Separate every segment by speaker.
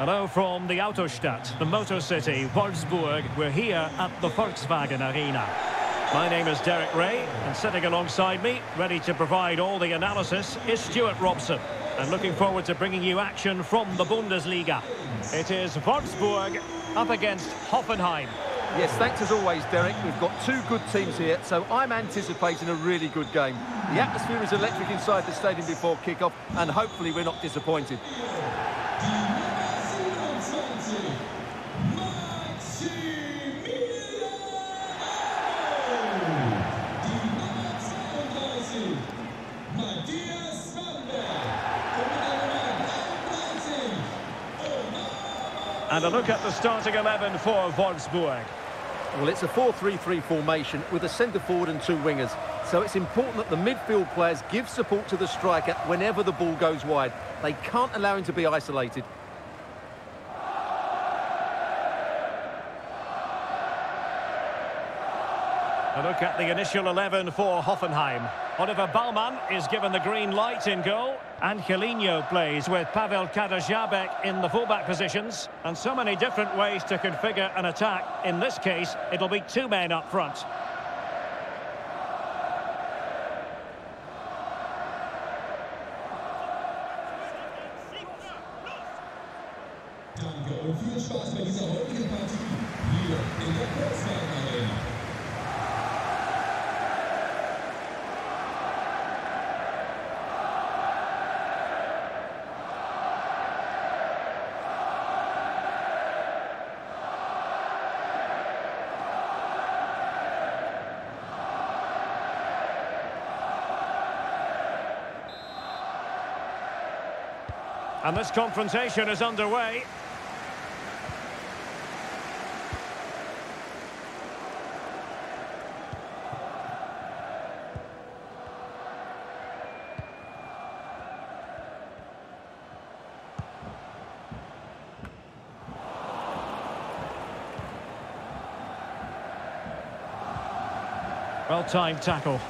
Speaker 1: Hello from the Autostadt, the motor city, Wolfsburg. We're here at the Volkswagen Arena. My name is Derek Ray, and sitting alongside me, ready to provide all the analysis, is Stuart Robson. And looking forward to bringing you action from the Bundesliga. It is Wolfsburg up against Hoffenheim.
Speaker 2: Yes, thanks as always, Derek. We've got two good teams here, so I'm anticipating a really good game. The atmosphere is electric inside the stadium before kick-off, and hopefully we're not disappointed.
Speaker 1: And a look at the starting 11 for Wolfsburg.
Speaker 2: Well, it's a 4-3-3 formation with a centre forward and two wingers. So it's important that the midfield players give support to the striker whenever the ball goes wide. They can't allow him to be isolated.
Speaker 1: A look at the initial 11 for Hoffenheim. Oliver Baumann is given the green light in goal. Angelino plays with Pavel Kaderabek in the fullback positions. And so many different ways to configure an attack. In this case, it'll be two men up front.
Speaker 3: In
Speaker 1: And this confrontation is underway. Well-timed tackle.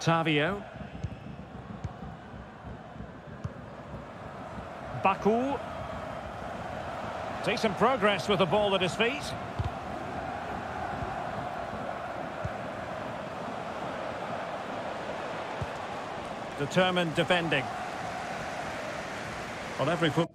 Speaker 1: Otavio. Baku. Decent progress with the ball at his feet. Determined defending. On every foot.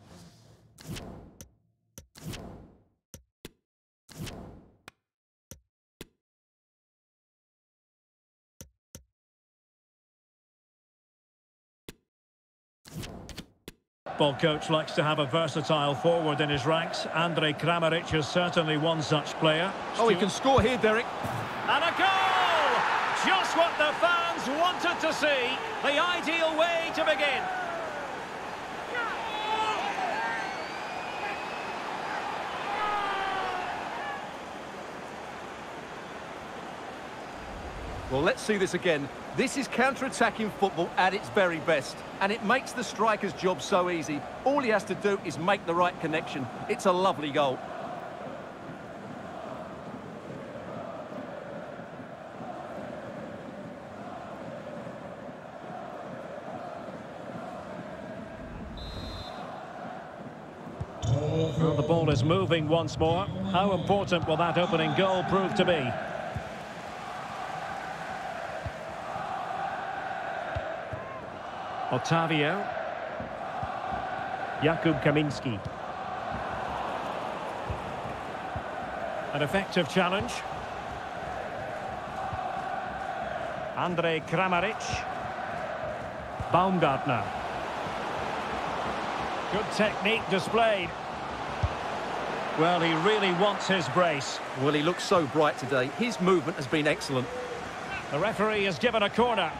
Speaker 1: Ball coach likes to have a versatile forward in his ranks. Andre Kramaric is certainly one such player.
Speaker 2: Oh, he can score here, Derek.
Speaker 1: And a goal! Just what the fans wanted to see. The ideal way to begin.
Speaker 2: Well, let's see this again. This is counter-attacking football at its very best. And it makes the striker's job so easy. All he has to do is make the right connection. It's a lovely goal.
Speaker 1: Well, the ball is moving once more. How important will that opening goal prove to be? Otavio. Jakub Kaminski. An effective challenge. Andre Kramaric. Baumgartner. Good technique displayed. Well, he really wants his brace.
Speaker 2: Well, he looks so bright today. His movement has been excellent.
Speaker 1: The referee has given a corner.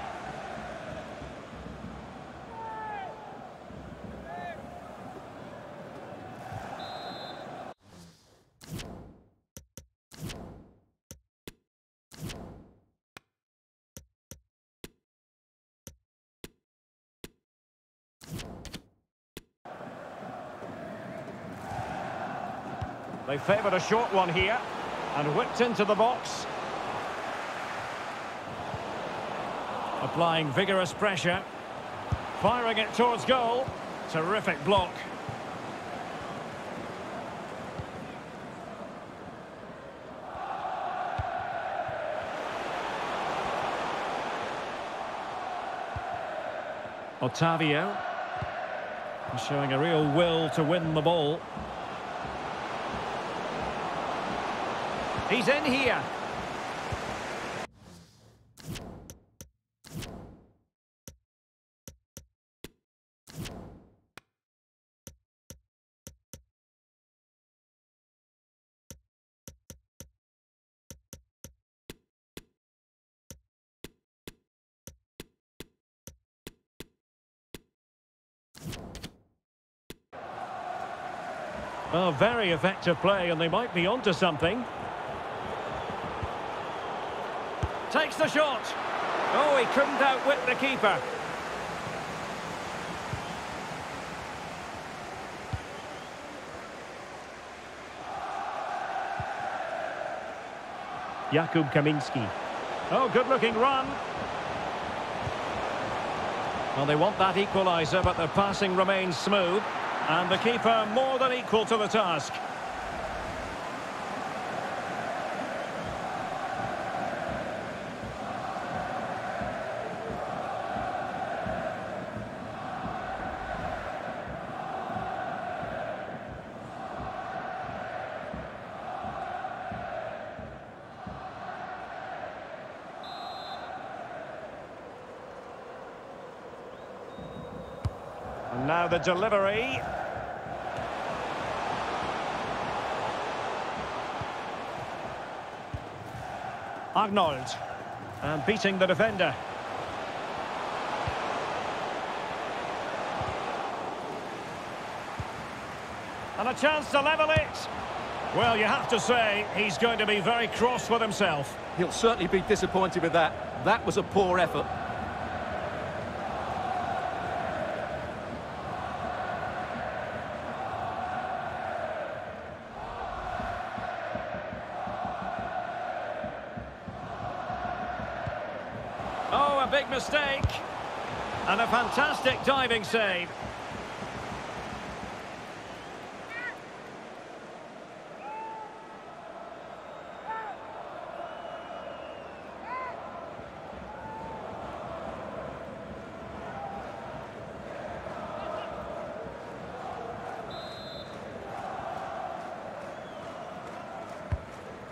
Speaker 1: They favoured a short one here. And whipped into the box. Applying vigorous pressure. Firing it towards goal. Terrific block. Otavio. Showing a real will to win the ball. He's in here. Oh, very effective play, and they might be onto something. Takes the shot. Oh, he couldn't outwit the keeper. Jakub Kaminski. Oh, good-looking run. Well, they want that equaliser, but the passing remains smooth. And the keeper more than equal to the task. And now the delivery. Arnold. And beating the defender. And a chance to level it. Well, you have to say, he's going to be very cross with himself.
Speaker 2: He'll certainly be disappointed with that. That was a poor effort.
Speaker 1: Fantastic diving save.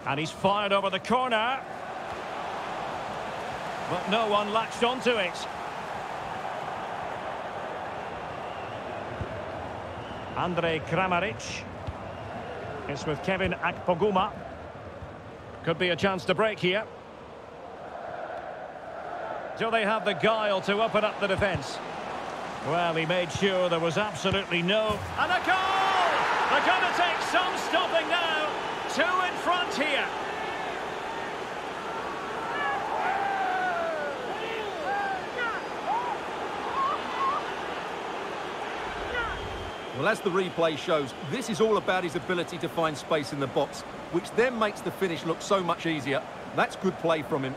Speaker 1: And he's fired over the corner. But no one latched onto it. Andre Kramaric. It's with Kevin Akpoguma. Could be a chance to break here. Do they have the guile to open up the defence? Well, he made sure there was absolutely no... And a goal! They're going to take some stopping now. Two in front here.
Speaker 2: Well, as the replay shows, this is all about his ability to find space in the box, which then makes the finish look so much easier. That's good play from him.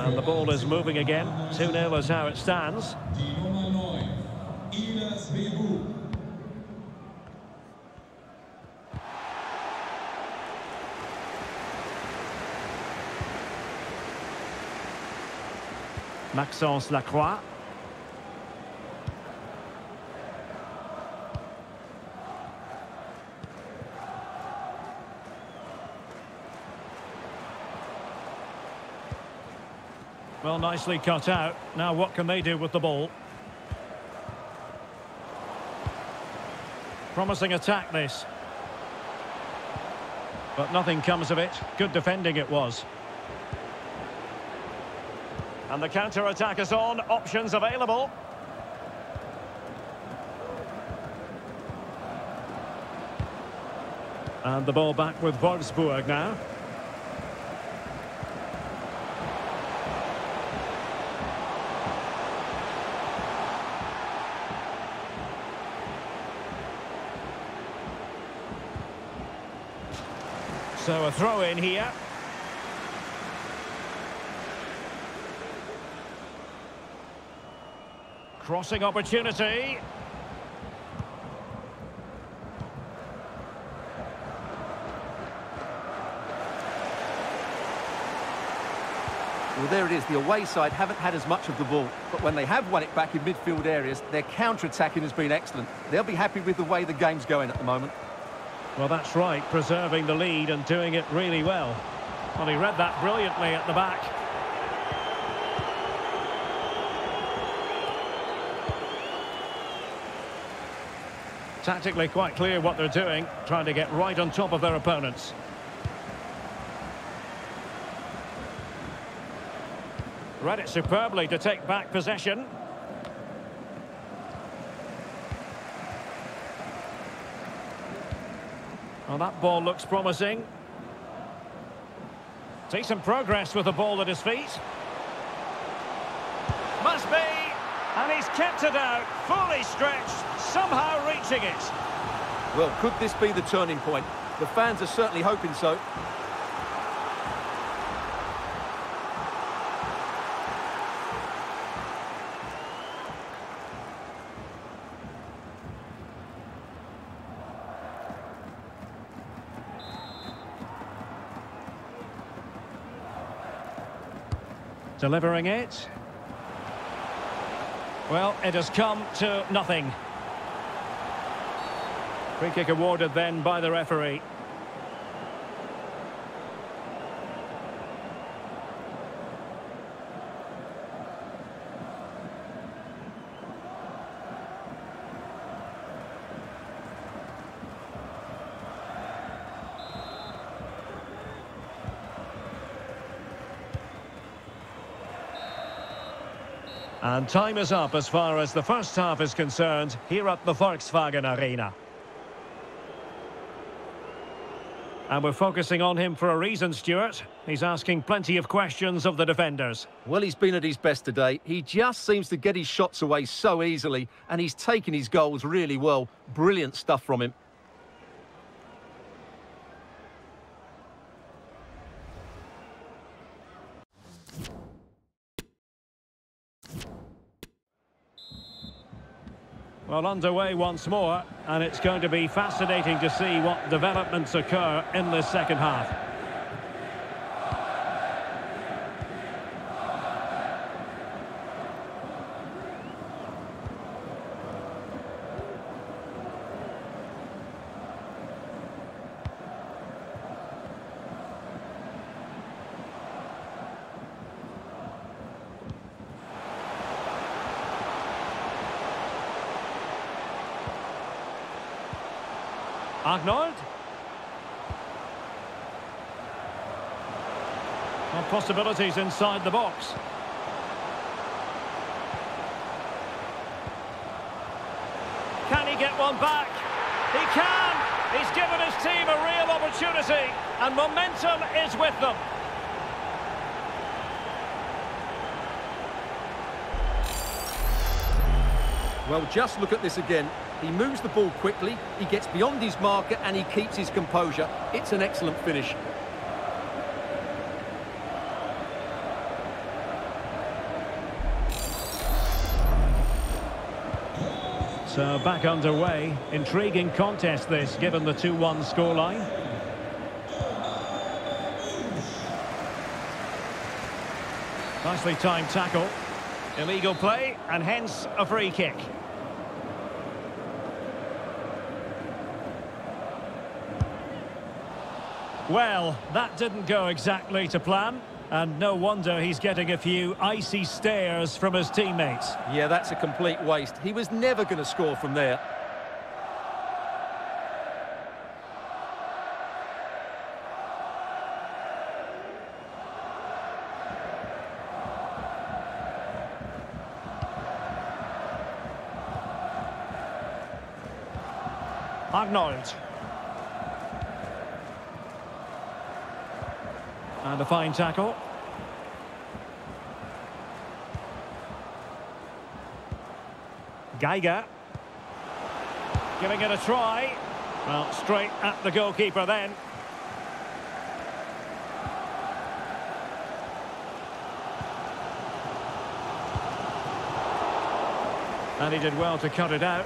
Speaker 1: And the ball is moving again. 2-0 is how it stands. Maxence Lacroix. Well, nicely cut out. Now what can they do with the ball? Promising attack this. But nothing comes of it. Good defending it was. And the counter-attack is on. Options available. And the ball back with Wolfsburg now. So a throw in here. Crossing opportunity.
Speaker 2: Well, there it is. The away side haven't had as much of the ball, but when they have won it back in midfield areas, their counter-attacking has been excellent. They'll be happy with the way the game's going at the moment.
Speaker 1: Well, that's right, preserving the lead and doing it really well. Well, he read that brilliantly at the back. Tactically quite clear what they're doing, trying to get right on top of their opponents. Read it superbly to take back possession. Well, that ball looks promising. Decent progress with the ball at his feet. Must be. And he's kept it out, fully stretched, somehow reaching it.
Speaker 2: Well, could this be the turning point? The fans are certainly hoping so.
Speaker 1: Delivering it. Well, it has come to nothing. Free kick awarded then by the referee. And time is up as far as the first half is concerned here at the Volkswagen Arena. And we're focusing on him for a reason, Stuart. He's asking plenty of questions of the defenders.
Speaker 2: Well, he's been at his best today. He just seems to get his shots away so easily, and he's taken his goals really well. Brilliant stuff from him.
Speaker 1: Well, underway once more, and it's going to be fascinating to see what developments occur in this second half. Arnold. Well, possibilities inside the box. Can he get one back? He can! He's given his team a real opportunity, and momentum is with them.
Speaker 2: Well, just look at this again. He moves the ball quickly, he gets beyond his marker and he keeps his composure. It's an excellent finish.
Speaker 1: So back underway. Intriguing contest this, given the 2-1 scoreline. Nicely timed tackle. Illegal play, and hence a free kick. Well, that didn't go exactly to plan. And no wonder he's getting a few icy stares from his teammates.
Speaker 2: Yeah, that's a complete waste. He was never going to score from there.
Speaker 1: Arnold. And a fine tackle. Geiger. Giving it a try. Well, straight at the goalkeeper then. And he did well to cut it out.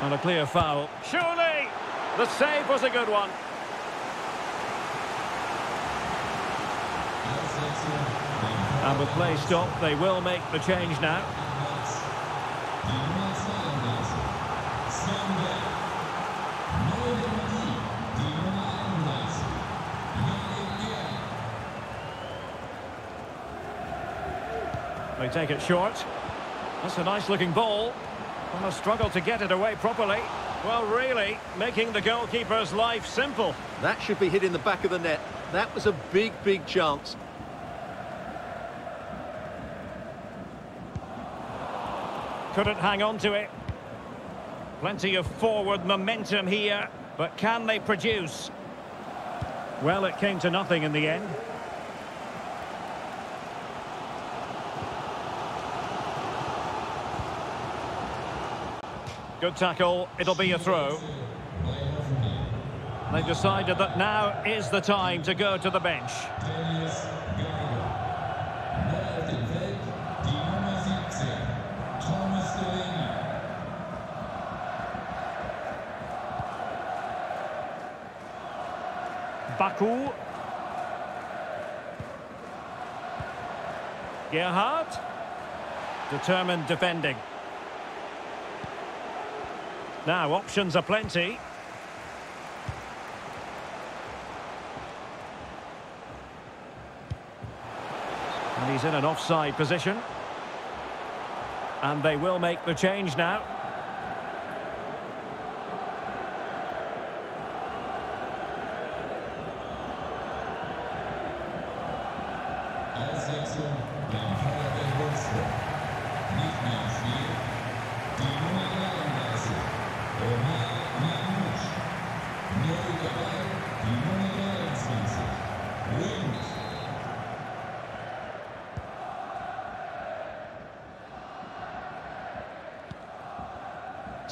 Speaker 1: And a clear foul. Surely! The save was a good one. And with play stopped, they will make the change now. They take it short. That's a nice looking ball. Well, a struggle to get it away properly. Well, really, making the goalkeeper's life simple.
Speaker 2: That should be hit in the back of the net. That was a big, big chance.
Speaker 1: Couldn't hang on to it. Plenty of forward momentum here, but can they produce? Well, it came to nothing in the end. Good tackle, it'll be a throw. They've decided that now is the time to go to the bench. Baku. Gerhardt. Determined defending. Now, options are plenty. And he's in an offside position. And they will make the change now.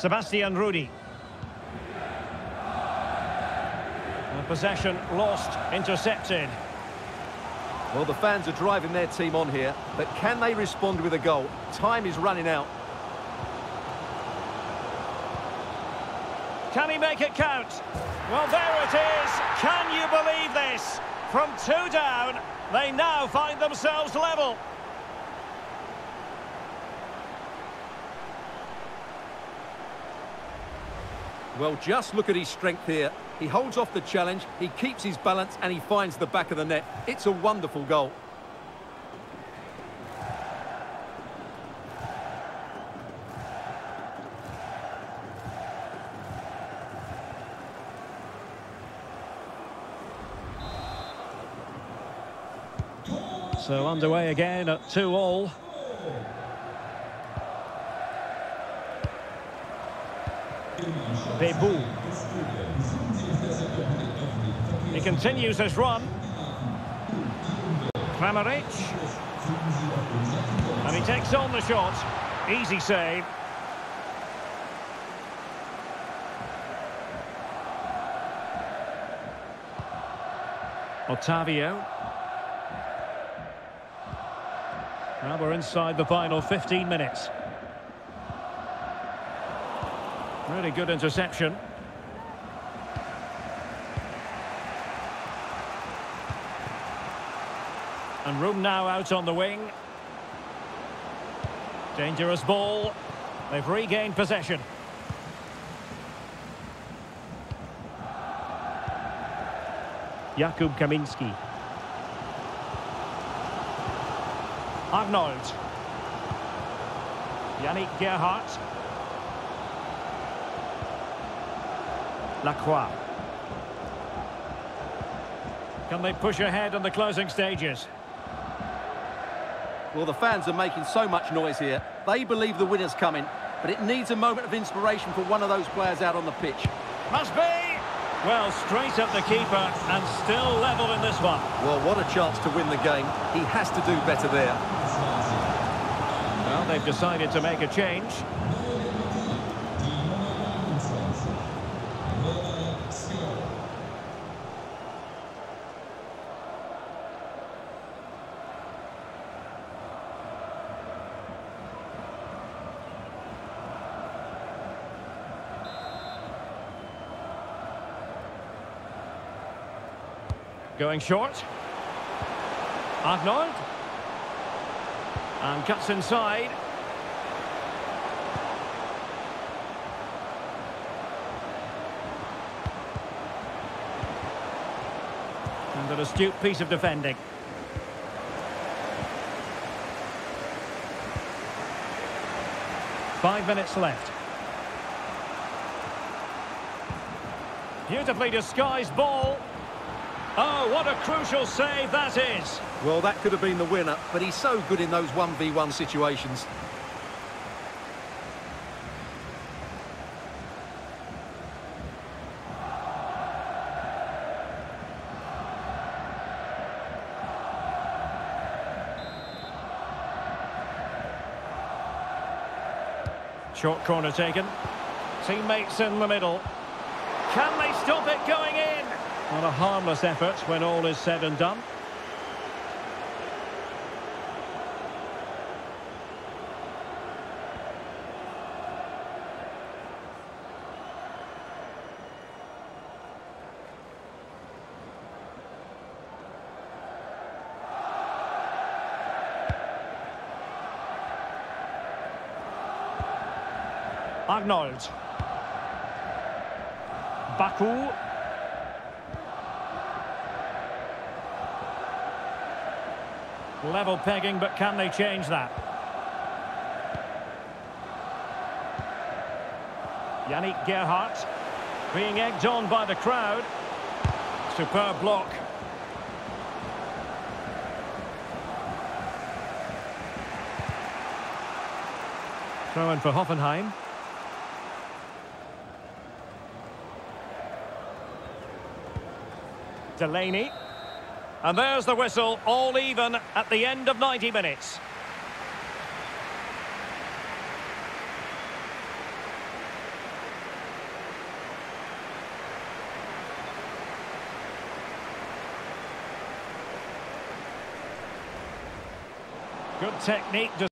Speaker 1: Sebastian Rudy. Possession lost, intercepted.
Speaker 2: Well, the fans are driving their team on here, but can they respond with a goal? Time is running out.
Speaker 1: Can he make it count? Well, there it is. Can you believe this? From two down, they now find themselves level.
Speaker 2: Well, just look at his strength here. He holds off the challenge, he keeps his balance, and he finds the back of the net. It's a wonderful goal.
Speaker 1: So underway again at two all. Bebou. He continues his run. Kramaric. And he takes on the shot. Easy save. Otavio. Now we're inside the final 15 minutes. Really good interception. And room now out on the wing. Dangerous ball. They've regained possession. Jakub Kaminski. Arnold. Yannick Gerhardt. Lacroix. Can they push ahead in the closing stages?
Speaker 2: Well, the fans are making so much noise here. They believe the winner's coming, but it needs a moment of inspiration for one of those players out on the pitch.
Speaker 1: Must be! Well, straight at the keeper and still level in this one.
Speaker 2: Well, what a chance to win the game. He has to do better there.
Speaker 1: Well, they've decided to make a change. Going short. Arnold. And cuts inside. And an astute piece of defending. Five minutes left. Beautifully disguised ball. Oh, what a crucial save that is.
Speaker 2: Well, that could have been the winner, but he's so good in those 1v1 situations.
Speaker 1: Short corner taken. Teammates in the middle. Can they stop it going in? Not a harmless effort when all is said and done. Arnold. Baku. Level pegging, but can they change that? Yannick Gerhardt being egged on by the crowd. Superb block. Throw in for Hoffenheim. Delaney. And there's the whistle, all even at the end of 90 minutes. Good technique.